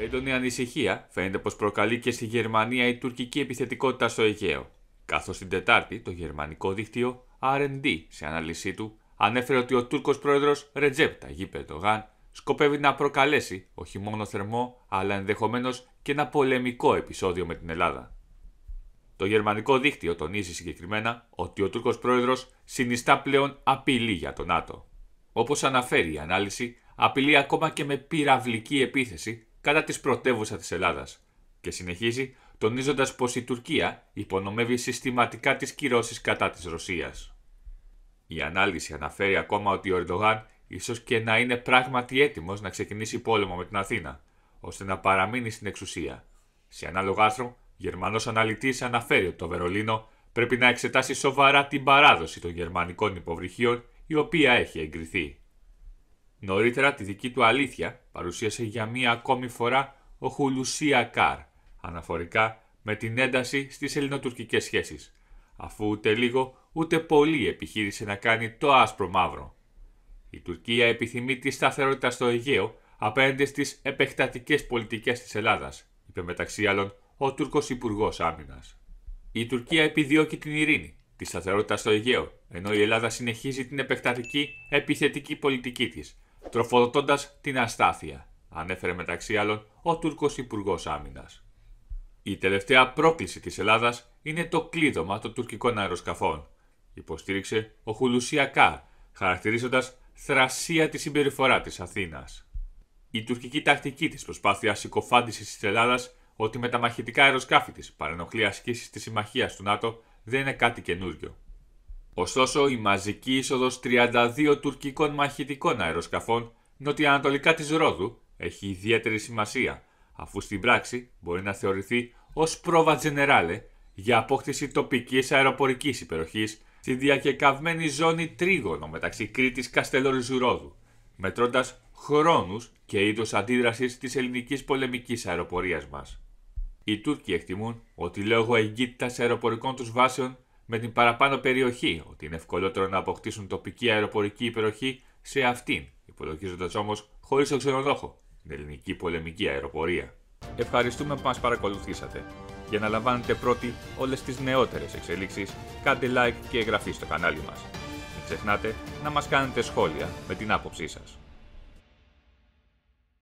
Έντονη ανησυχία φαίνεται πως προκαλεί και στη Γερμανία η τουρκική επιθετικότητα στο Αιγαίο. Καθώς την Τετάρτη το γερμανικό δίκτυο RD σε ανάλυση του ανέφερε ότι ο Τούρκος πρόεδρος Ρετζέπ Ταγί Περντογάν σκοπεύει να προκαλέσει όχι μόνο θερμό, αλλά ενδεχομένως και ένα πολεμικό επεισόδιο με την Ελλάδα. Το γερμανικό δίκτυο τονίζει συγκεκριμένα ότι ο Τούρκος πρόεδρος συνιστά πλέον απειλή για το ΝΑΤΟ. Όπως αναφέρει η ανάλυση, απειλεί ακόμα και με πυραυλική επίθεση κατά της πρωτεύουσα της Ελλάδας και συνεχίζει τονίζοντας πως η Τουρκία υπονομεύει συστηματικά τις κυρώσεις κατά της Ρωσίας. Η ανάλυση αναφέρει ακόμα ότι ο Ερντογάν ίσως και να είναι πράγματι έτοιμος να ξεκινήσει πόλεμο με την Αθήνα, ώστε να παραμείνει στην εξουσία. Σε ανάλογο άρθρο, Γερμανός αναλυτής αναφέρει ότι το Βερολίνο πρέπει να εξετάσει σοβαρά την παράδοση των γερμανικών υποβρυχίων η οποία έχει εγκριθεί. Νωρίτερα τη δική του αλήθεια παρουσίασε για μία ακόμη φορά ο Χουλουσία Καρ, αναφορικά με την ένταση στις ελληνοτουρκικές σχέσεις, αφού ούτε λίγο ούτε πολύ επιχείρησε να κάνει το άσπρο μαύρο. Η Τουρκία επιθυμεί τη σταθερότητα στο Αιγαίο απέναντι στις επεκτατικές πολιτικές της Ελλάδας, είπε μεταξύ άλλων ο Τούρκος Υπουργός Άμυνας. Η Τουρκία επιδιώκει την ειρήνη, τη σταθερότητα στο Αιγαίο, ενώ η Ελλάδα συνεχίζει την επεκτατική επιθετική πολιτική της, τροφοδοτώντας την αστάθεια, ανέφερε μεταξύ άλλων ο Τούρκος Υπουργός Άμυνας. Η τελευταία πρόκληση της Ελλάδας είναι το κλείδωμα των τουρκικών αεροσκαφών, υποστήριξε ο Χουλουσία Κάρ, χαρακτηρίζοντας θρασία τη συμπεριφορά της Αθήνας. Η τουρκική τακτική της προσπάθειας συκοφάντησης της Ελλάδας ότι με τα μαχητικά αεροσκάφη της παρενοχλεί ασκήσεις της συμμαχίας του ΝΑΤΟ δεν είναι κάτι καινούριο. Ωστόσο, η μαζική είσοδος 32 τουρκικών μαχητικών αεροσκαφών νοτιοανατολικά της Ρόδου έχει ιδιαίτερη σημασία, αφού στην πράξη μπορεί να θεωρηθεί ως πρόβα τζενεράλε για απόκτηση τοπικής αεροπορικής υπεροχής στη διακεκαυμένη ζώνη τρίγωνο μεταξύ Κρήτης Καστελόριζου Ρόδου, μετρώντας χρόνους και είδο αντίδρασης της ελληνικής πολεμικής αεροπορίας μας. Οι Τούρκοι εκτιμούν ότι λόγω εγκύτητας αεροπορικών τους βάσεων με την παραπάνω περιοχή, ότι είναι ευκολότερο να αποκτήσουν τοπική αεροπορική υπεροχή σε αυτήν, υπολογίζοντας όμως χωρίς τον ξενοδόχο την ελληνική πολεμική αεροπορία. Ευχαριστούμε που μας παρακολουθήσατε. Για να λαμβάνετε πρώτοι όλες τις νεότερες εξελίξεις, κάντε like και εγγραφή στο κανάλι μας. Μην ξεχνάτε να μας κάνετε σχόλια με την άποψή σας.